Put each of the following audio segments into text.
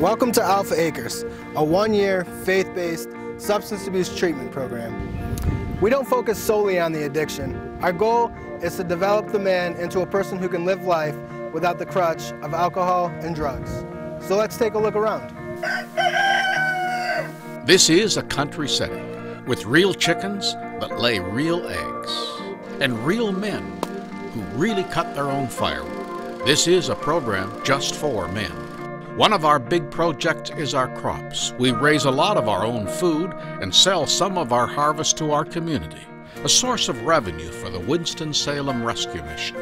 Welcome to Alpha Acres, a one-year, faith-based substance abuse treatment program. We don't focus solely on the addiction. Our goal is to develop the man into a person who can live life without the crutch of alcohol and drugs. So let's take a look around. This is a country setting with real chickens that lay real eggs and real men who really cut their own firewood. This is a program just for men. One of our big projects is our crops. We raise a lot of our own food and sell some of our harvest to our community, a source of revenue for the Winston-Salem Rescue Mission.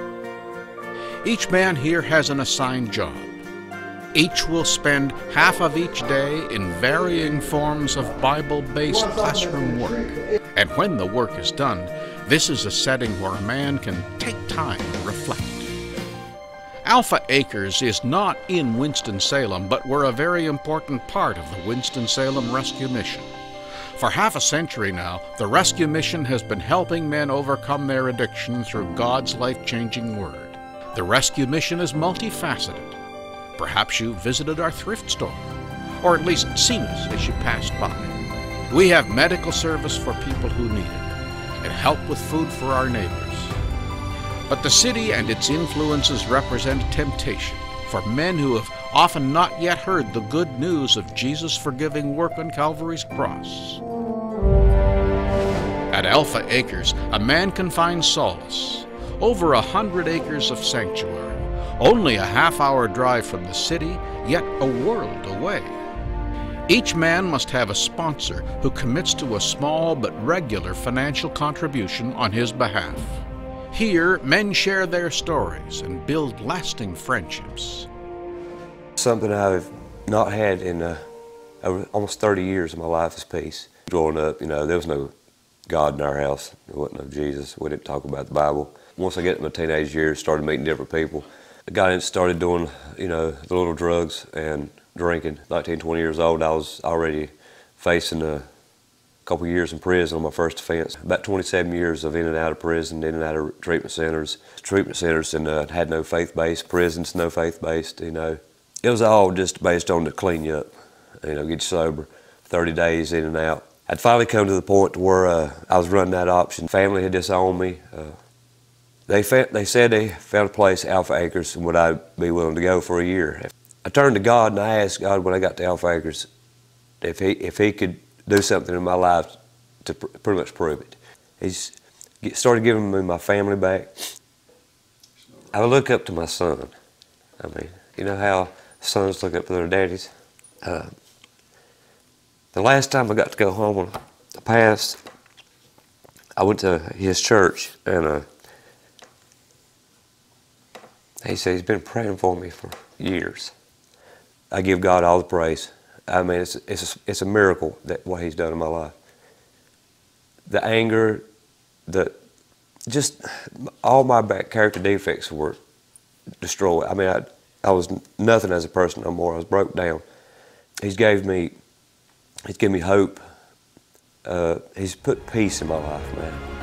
Each man here has an assigned job. Each will spend half of each day in varying forms of Bible-based classroom work. And when the work is done, this is a setting where a man can take time to reflect. Alpha Acres is not in Winston-Salem, but we're a very important part of the Winston-Salem Rescue Mission. For half a century now, the Rescue Mission has been helping men overcome their addiction through God's life-changing Word. The Rescue Mission is multifaceted. Perhaps you visited our thrift store, or at least seen us as you passed by. We have medical service for people who need it, and help with food for our neighbors. But the city and its influences represent temptation for men who have often not yet heard the good news of Jesus' forgiving work on Calvary's cross. At Alpha Acres, a man can find solace. Over a hundred acres of sanctuary, only a half hour drive from the city, yet a world away. Each man must have a sponsor who commits to a small but regular financial contribution on his behalf. Here, men share their stories and build lasting friendships. Something I've not had in uh, almost 30 years of my life is peace. Growing up, you know, there was no God in our house. There wasn't no Jesus. We didn't talk about the Bible. Once I get to my teenage years, started meeting different people. I got in, started doing, you know, the little drugs and drinking. 19, 20 years old, I was already facing a couple years in prison on my first offense. About 27 years of in and out of prison, in and out of treatment centers. Treatment centers and uh, had no faith-based prisons, no faith-based, you know. It was all just based on to clean you up, you know, get sober. 30 days in and out. I'd finally come to the point where uh, I was running that option. Family had disowned me. Uh, they, they said they found a place, Alpha Acres, and would I be willing to go for a year. I turned to God and I asked God when I got to Alpha Acres if he, if he could do something in my life to pr pretty much prove it. He's started giving me my family back. I look up to my son. I mean, you know how sons look up to their daddies? Uh, the last time I got to go home on the past, I went to his church and uh, he said he's been praying for me for years. I give God all the praise. I mean, it's, it's, a, it's a miracle that what he's done in my life. The anger, the just all my character defects were destroyed. I mean, I, I was nothing as a person no more. I was broke down. He's gave me, he's given me hope. Uh, he's put peace in my life, man.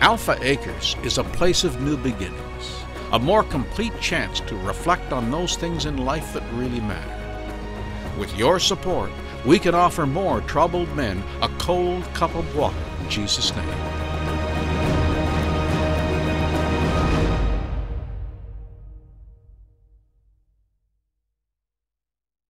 Alpha Acres is a place of new beginnings, a more complete chance to reflect on those things in life that really matter. With your support, we can offer more troubled men a cold cup of water in Jesus' name.